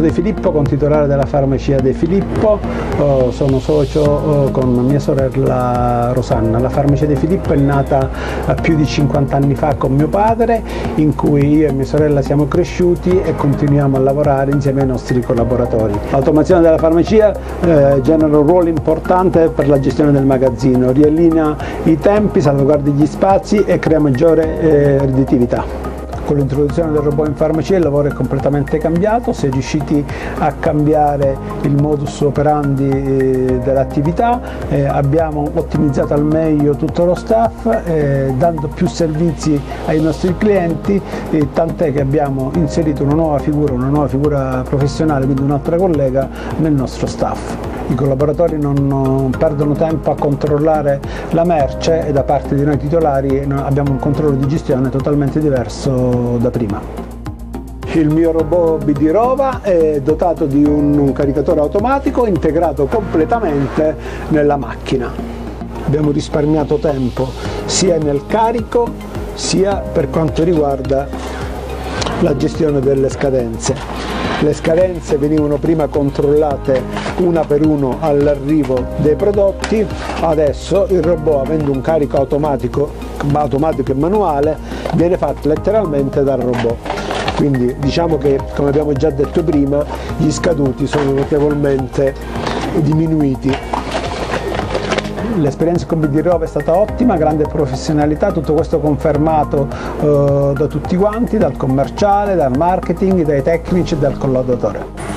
De Filippo, contitolare della farmacia De Filippo, oh, sono socio oh, con mia sorella Rosanna. La farmacia De Filippo è nata più di 50 anni fa con mio padre, in cui io e mia sorella siamo cresciuti e continuiamo a lavorare insieme ai nostri collaboratori. L'automazione della farmacia eh, genera un ruolo importante per la gestione del magazzino, riallinea i tempi, salvaguarda gli spazi e crea maggiore eh, redditività. Con l'introduzione del robot in farmacia il lavoro è completamente cambiato, si è riusciti a cambiare il modus operandi eh, dell'attività, eh, abbiamo ottimizzato al meglio tutto lo staff, eh, dando più servizi ai nostri clienti, tant'è che abbiamo inserito una nuova figura, una nuova figura professionale, quindi un'altra collega nel nostro staff. I collaboratori non perdono tempo a controllare la merce e da parte di noi titolari abbiamo un controllo di gestione totalmente diverso da prima. Il mio robot BD Rova è dotato di un caricatore automatico integrato completamente nella macchina. Abbiamo risparmiato tempo sia nel carico sia per quanto riguarda la gestione delle scadenze. Le scadenze venivano prima controllate una per uno all'arrivo dei prodotti, adesso il robot avendo un carico automatico, automatico e manuale viene fatto letteralmente dal robot. Quindi diciamo che come abbiamo già detto prima gli scaduti sono notevolmente diminuiti l'esperienza con BD Rove è stata ottima, grande professionalità, tutto questo confermato eh, da tutti quanti, dal commerciale, dal marketing, dai tecnici e dal collaudatore.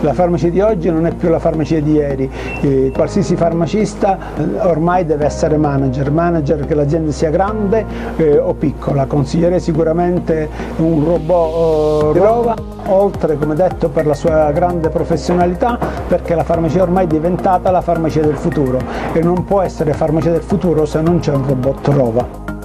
La farmacia di oggi non è più la farmacia di ieri, eh, qualsiasi farmacista eh, ormai deve essere manager, manager che l'azienda sia grande eh, o piccola, consiglierei sicuramente un robot eh, Rova, oltre come detto per la sua grande professionalità, perché la farmacia ormai è diventata la farmacia del futuro. E non può essere farmacia del futuro se non c'è un robot Rova.